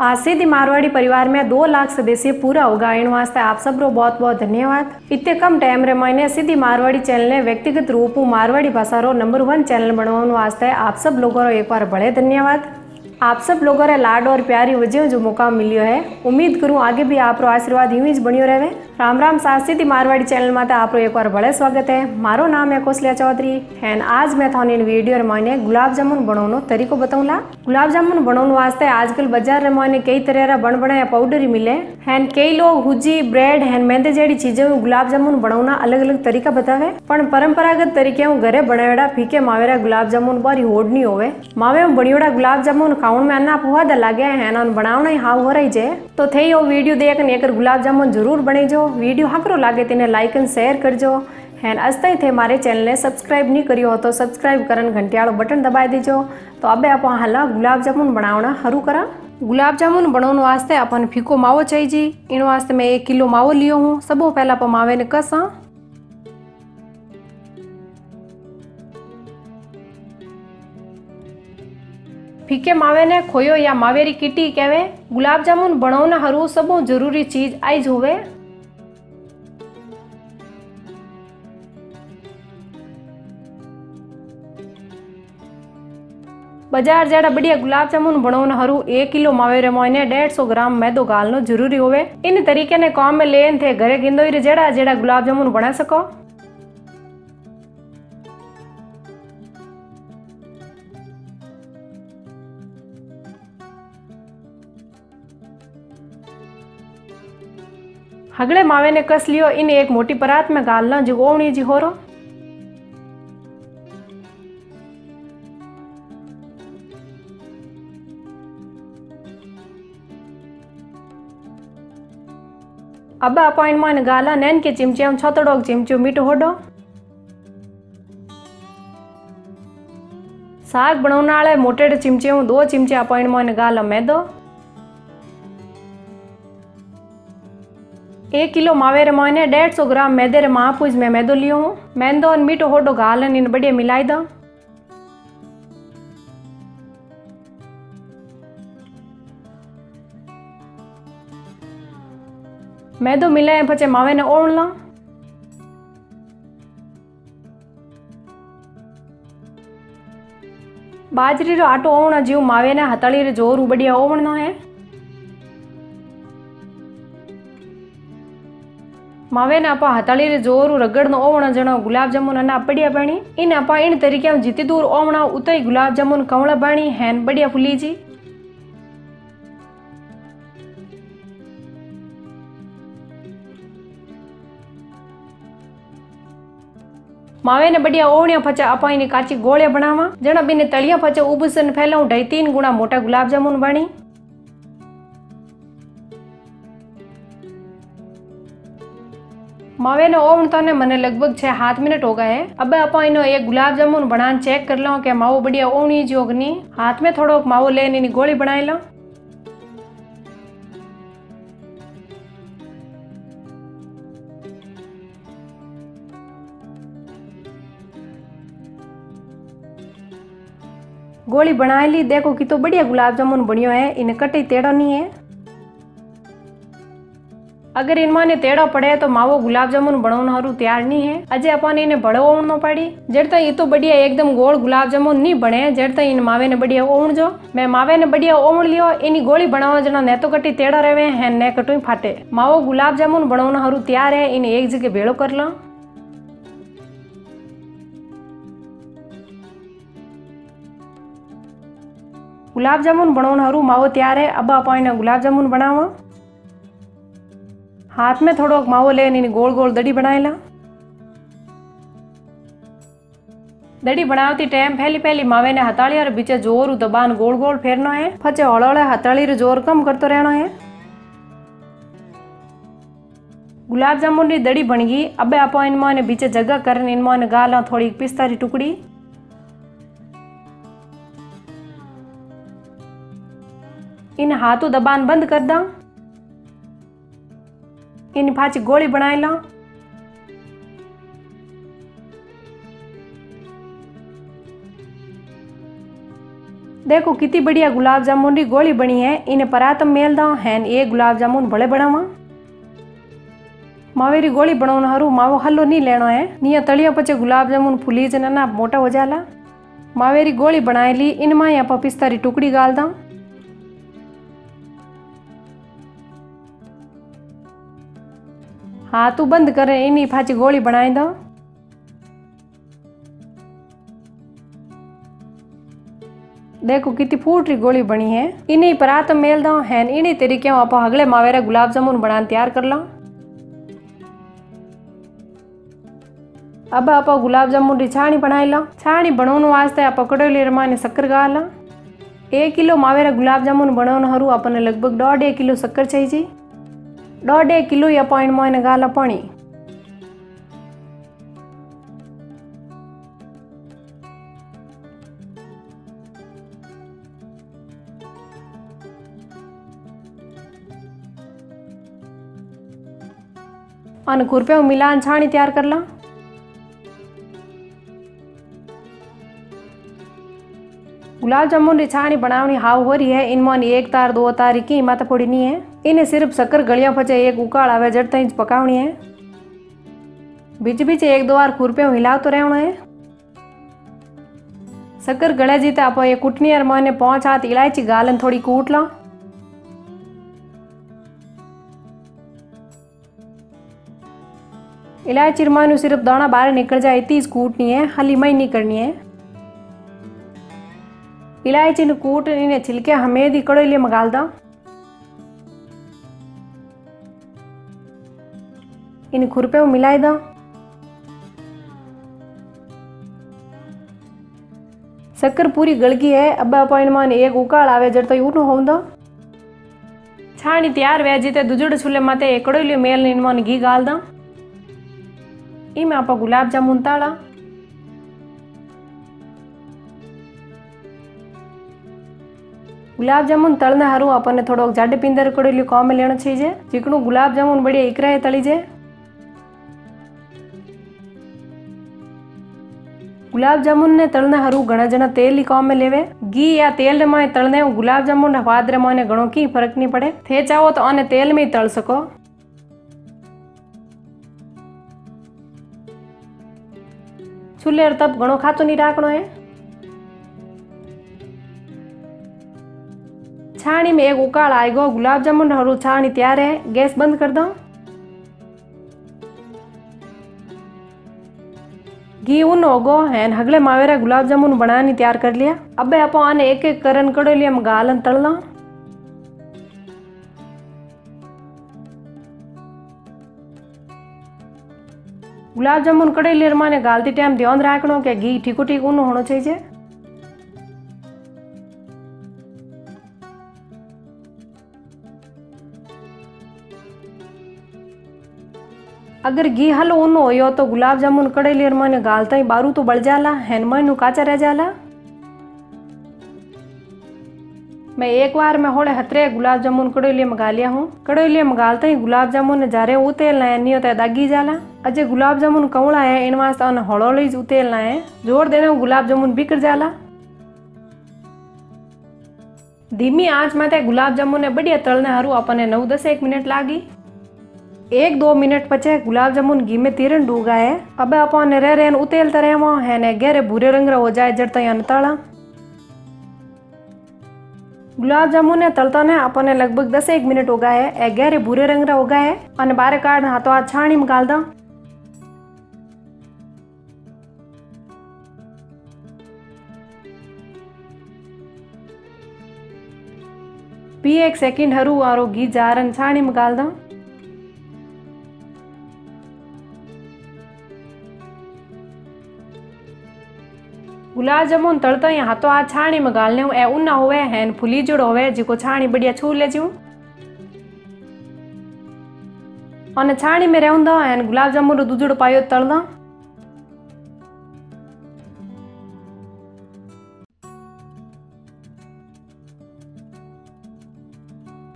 परिवार में दो लाख सदस्य पूरा होगा। इन वास्ते आप सब रो बहुत बहुत धन्यवाद। इतने कम टाइम रे मैंने सीधी मारवाड़ी चैनल ने व्यक्तिगत रूप मारवाड़ी भाषा रो नंबर वन चैनल बनवाने वास्ते आप सब लोगों रो एक बार बड़े धन्यवाद। आप सब लोगों रे लाड और प्यारी वजह जो मौका मिलियो है, उम्मीद करूँ आगे भी आप आशीर्वाद यूँ ही बनियो रहे। साथ सीधी मारवाड़ी चैनल में आप एक बार बड़े स्वागत है। मारो नाम है कौशल्या चौधरी। एंड आज मैं थाने वीडियो मैंने गुलाब जामुन बनाने तरीको बताऊँगा गुलाब जामुन बनाने वास्ते आजकल बाज़ार रे मैंने कई तरह रा बन बनाया पाउडर ही मिले। एंड कई लोग हुजी ब्रेड एंड मैदे जेडी चीज़ें गुलाब जामुन बनाना अलग अलग तरीका बतावे। पण परंपरागत तरीके घरे बनावेड़ा फीके मावेरा गुलाब जामुन बारी होड़ नहीं होवे। मावे बनियोड़ा गुलाब जामुन खाउण में अन्ना पुहाद लागे है बनावना ही हाव हो रही जे। तो थे यो वीडियो देखने ने एक गुलाब जामुन ज़रूर बनेजो वीडियो हकरो लागे तेने लाइक एंड शेयर करजो एंड अस्ताई थे मारे चैनल ने सब्सक्राइब नहीं करियो हो तो सब्सक्राइब करन घंटियाड़ो बटन दबा दीजो तो अबे आप हाला गुलाब जामुन बनावना हरू करा गुलाब जामुन बनाने वास्ते अपन फीको मावो चाहिए इन वास्ते मैं एक किलो मावो लियो हूँ मावे ने खोयो या मावेरी किटी कहवे गुलाब जामुन बनाना हरू सबो ज़रूरी चीज़ आइज़ होवे बाज़ार जड़ा बढ़िया गुलाब जामुन बनाने हरू एक किलो मावे रे डेढ़ सौ ग्राम मैदो गालनो ज़रूरी होवे इन तरीके ने काम में लेन थे घरे गिंदोई रे जड़ा जड़ा गुलाब जामुन बना सको हगड़े मावे ने कस लियो इन एक मोटी परात में गालना जी होरो। अब अपॉइंटमेंट गाला नैन के चिमचे हम छतड़ो चिमचो मीठो होडो। साग बनाने वाले मोटे चिमचे हूँ दो चिमचे अपॉइंटमेंट गाला मैदो। एक किलो मावे रे माने डेढ़ सौ ग्राम मैदे रे महापूज में मैदो लियो हूँ। मैदो और मीठो होडो गालन इन बढ़िया मिलाई दो। मैदो मिलाए पचे मावे ने ओढ़ ला। बाजरी रो आटो ओवणा जीव मावे ने हथाड़ी रे ज़ोर बढ़िया ओवणनो है। मावे ने आप हथाड़ी रे ज़ोर रगड़नो ओवणा जणो गुलाब जामुन अना बढ़िया बनी इन आप इन तरीके जितनी दूर ओवणा उतई गुलाब जामुन कवड़ा बनी हैन बढ़िया फुली जी मावे ने बढ़िया ओवणिया फचा आपा इने काची गोळे बनावा जना बिने तलिया फचा उबसन फैलाऊं मावे ने ओवन तो ने मने लगभग छह हाथ मिनट हो गए अब आप एक गुलाब जामुन बनान चेक कर लो कि मावो बढ़िया ओवनी जोगनी हाथ में थोड़ो मावो ले नी गोली बनाई लो गोली बना ली देखो कि तो बढ़िया गुलाब जामुन बनियो है इन्हें कटे टेढ़ो नहीं है अगर इनमाने टेढ़ो पड़े तो मावो गुलाब जामुन बनाना हरू तैयार नहीं है। अजय अपन इन्हें बड़ो ओवनो पड़ी। जड़ ये तो बढ़िया एकदम गोल गुलाब जामुन नहीं बने जड़ तक इन मावे ने बढ़िया ओवण जो। मैं मावे ने बढ़िया ओवण लियो। इनी गोली बनावा जना ने तो कटी टेढ़ो रहे हैं। ने कटुई फाटे। मावो गुलाब जामुन बनाना हरू तैयार है। इन्हें एक जगह भेड़ो कर लो। गुलाब जामुन बनाने हरू मावो तैयार है। अब आप गुलाब जामुन बनावा। हाथ में थोड़ो मावो ले नी गोल गोल दड़ी बनाएला दड़ी बनावती टाइम पहली पहली मावे ने हथाड़ी और बीचे ज़ोर दबान गोल गोल फेरनो है। फचे हौले हौले हथाड़ी रे ज़ोर कम करतो रहनो है। गुलाब जामुन री दड़ी बन गई। अबे आप इनमें ने बीचे जगह कर इनमें गाला थोड़ी पिस्ता री टुकड़ी। इन हाथों दबान बंद कर दा। इन पाची गोली बनाए ला देखो कितनी बढ़िया गुलाब जामुन री गोली बनी है। इन्हें परातम मेल दा हैन एक गुलाब जामुन भले बनावा। मावेरी गोली बनाने हारू मावो हल्लो नहीं लेना है। निया तलिया पचे गुलाब जामुन फुली जना मोटा हो जाला। मावेरी गोली बनाए ली इनमें यहाँ पिस्ता री टुकड़ी गाल दा हाँ तू बंद कर, इन्हीं फाची गोली बनाए दो देखो कितनी फूट री गोली बनी है। इन्हीं परात मेल दो है, इन्हीं तरीके आप अगले मावेरा गुलाब जामुन बनाने तैयार कर लो। अब आप गुलाब जामुन री छाणी बनाई लो। छाणी बनाने वास्ते आप कड़ोली रमाने शक्कर गाल एक किलो मावेरा गुलाब जामुन बनाने हरू अपने लगभग एक किलो शक्कर चाहिए। દોઢ એક કિલો અપોઇન્ટમાં એને ગાલા પાણી અને खुरपे मिलान छाणी तैयार कर ला गुलाब जामुन की छाणी बनावनी हाव हो रही है इनमान एक तार दो तार की माता पड़ी नहीं है इन्हें सिर्फ़ शक्कर गलिया पचे एक उकाल आवे जड़ तक पकावनी है बीच बीच एक दो बार खुरपे हिलाव तो रहना है शक्कर गले जीते आप ये कुटनी और माने पाँच हाथ इलायची गालन थोड़ी कूट लो इलायची मानो सिर्फ़ दाना बाहर निकल जाए इतनी कूटनी है हली मई नहीं करनी है इलायची ने कूट इन्हें छिलके हमें दी कड़ो लिए मगाल दा इन खुरपे में मिलाई दो शक्कर पूरी गलगी है, अब अपॉइंटमेंट एक उकाल आवे जड़ तो यूनो हो दो। छाणी तैयार वे जीते दुजड़ छुले माते एकड़ो लिए मेल इनमान घी गाल दो। इमें आप गुलाब जामुन ताड़ा गुलाब जामुन तलने हारू अपन थोड़ो जाडे पिंदर कड़ो लिए कॉम लेना चाहिए चिकनू गुलाब जामुन बढ़िया इकरा तली जाए गुलाब जामुन ने तलने हरू घना जना तेल ही काम में लेवे घी या तेल माए तलने गुलाब जामुन स्वाद माने घणो की फ़र्क नहीं पड़े थे चाहो तो आने तेल में ही तल सको चूल्हे तब घणो खातो नहीं राखनो है छाणी में एक उकाल आएगो गुलाब जामुन हरू छाणी तैयार है गैस बंद कर दो घी उन होगो है हगले मावेरा गुलाब जामुन बनानी तैयार कर लिया अब आप आने एक एक करन कड़ो लिया गालन तलना गुलाब जामुन कड़े लिए माने गालती टाइम ध्यान रखना कि घी ठीको ठीक उन होना चाहिए अगर घी हलो ऊन हो तो गुलाब जामुन कड़े लियर मैंने गालता ही बारू तो बढ़ जाला, हैन मैनू काचा रह जाला। मैं एक बार में होड़े हतरे गुलाब जामुन कड़े लिए मंगा लिया हूँ। कड़े लिए मंगालते ही गुलाब जामुन जा रहे उतेल ना नहीं होता दागी जाला। अजय गुलाब जामुन कौड़ा है इन वास्ते उन हड़ो ली उतेल ना है ज़ोर देने गुलाब जामुन बिकर जाला। धीमी आँच माथे गुलाब जामुन ने बढ़िया तलने हारू अपने नौ दस एक मिनट लागी। एक दो मिनट पचे गुलाब जामुन घी में तीरन डूगा है। अब अपन रह रहे उतेल तरह वहाँ। है ने गहरे भूरे रंग हो जाए, जड़ तक तला। गुलाब जामुन ने तलता ने अपने लगभग दस एक मिनट हो गया है। ए गहरे भूरे रंग हो गया है। और बारे काट हाथों हाथ छाणी में गाल दा। पी एक सेकंड हरू आरो घी जारन छाणी में गाल दा। गुलाब जामुन तड़ता ही हाथों हाथ छाणी में गालने ए उन्ना होवे हैन फुली जुड़ होवे, जिको छाणी बढ़िया छू ले जू और छाणी में रहंदा हैन गुलाब जामुन रो दूजड़ो पायो तलदा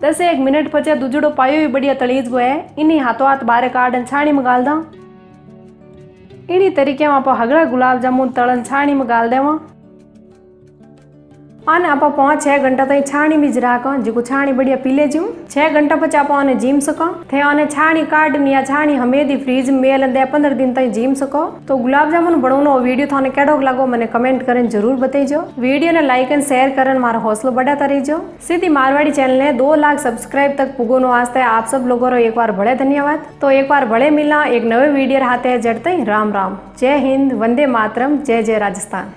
दस एक मिनट पचे दूजड़ो पायो भी बढ़िया तलीज गो है, इन्हीं हाथों हाथ बारे काट छाणी में गाल दा। इन्हीं तरीके में आप हगड़ा गुलाब जामुन तलन छाणी में गाल देवा? अन आप पाँच छः घंटा तो तई छाणी में राख जो छाणी बढ़िया पीले जूँ छः घंटा पचे आप अने जीम सको। थे अने छाणी काटनी या छाणी हमेदी फ्रीज में दे पंद्रह दिन तई जीम सको। तो गुलाब जामुन बनो वीडियो थाने केड़ो लगो, मैंने कमेंट करें ज़रूर बताइजो। वीडियो ने लाइक एंड शेयर करन मारो हौसलो बढ़ाता रहीजो। सीधी मारवाड़ी चैनल ने दो लाख सब्सक्राइब तक पुगो आज आप सब लोगों एक बार बड़े धन्यवाद। तो एक बार बड़े मिलना, एक नवे वीडियो हैं जड़ते राम राम। जय हिंद, वंदे मातरम, जय जय राजस्थान।